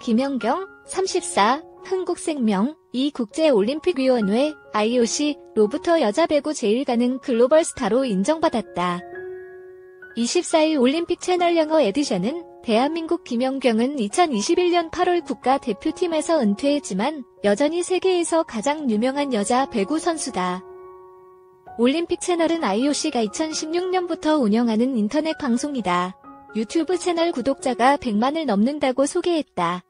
김연경, 34, 흥국생명, 이 국제올림픽위원회, IOC,로부터 여자 배구 제1가는 글로벌 스타로 인정받았다. 24일 올림픽 채널 영어 에디션은 대한민국 김연경은 2021년 8월 국가대표팀에서 은퇴했지만 여전히 세계에서 가장 유명한 여자 배구 선수다. 올림픽 채널은 IOC가 2016년부터 운영하는 인터넷 방송이다. 유튜브 채널 구독자가 100만을 넘는다고 소개했다.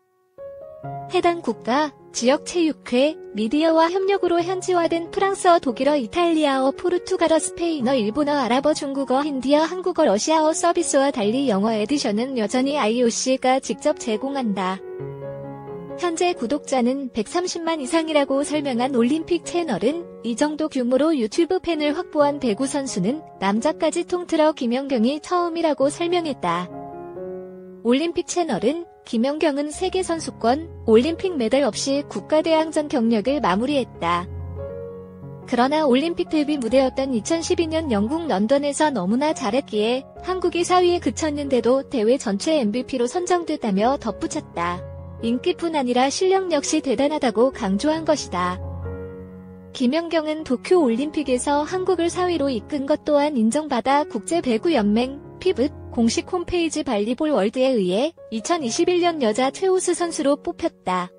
해당 국가, 지역 체육회, 미디어와 협력으로 현지화된 프랑스어, 독일어, 이탈리아어, 포르투갈어, 스페인어, 일본어, 아랍어, 중국어, 힌디어, 한국어, 러시아어 서비스와 달리 영어 edition은 여전히 IOC가 직접 제공한다. 현재 구독자는 130만 이상이라고 설명한 올림픽 채널은 이 정도 규모로 유튜브 팬을 확보한 배구 선수는 남자까지 통틀어 김연경이 처음이라고 설명했다. 올림픽 채널은 김연경은 세계 선수권, 올림픽 메달 없이 국가대항전 경력을 마무리했다. 그러나 올림픽 데뷔 무대였던 2012년 영국 런던에서 너무나 잘했기에 한국이 4위에 그쳤는데도 대회 전체 MVP로 선정됐다며 덧붙였다. 인기뿐 아니라 실력 역시 대단하다고 강조한 것이다. 김연경은 도쿄 올림픽에서 한국을 4위로 이끈 것 또한 인정받아 국제배구연맹, 피붓, 공식 홈페이지 발리볼 월드에 의해 2021년 여자 최우수 선수로 뽑혔다.